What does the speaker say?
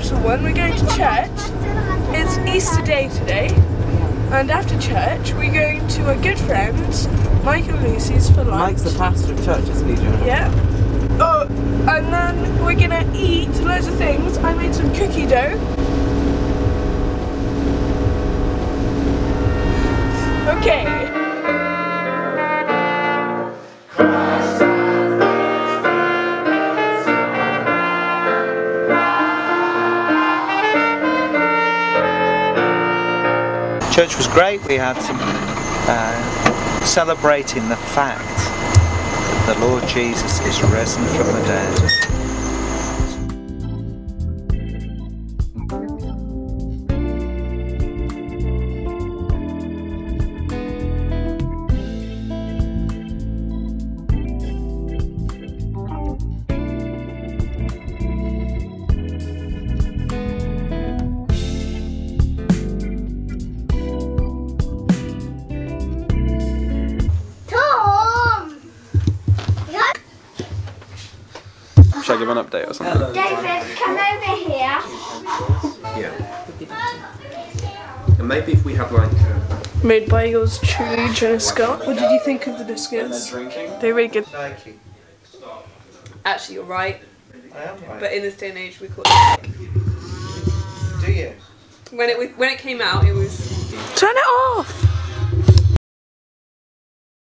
special one. We're going to church. It's Easter Day today. And after church, we're going to our good friends, Mike and Lucy's for lunch. Mike's the pastor of church, isn't he, Joe? Yeah. Oh, and then we're gonna eat loads of things. I made some cookie dough. Okay. Church was great. We had some uh, celebrating the fact that the Lord Jesus is risen from the dead. Should I give an update or something? David, come over here. Yeah. And maybe if we had like. Uh, Made by yours truly, Jonah Scott. What did you think of the biscuits? They're really good. Thank. Actually, you're right. I am right. But in this day and age, we call it. Do you? When it when it came out, it was Turn it off!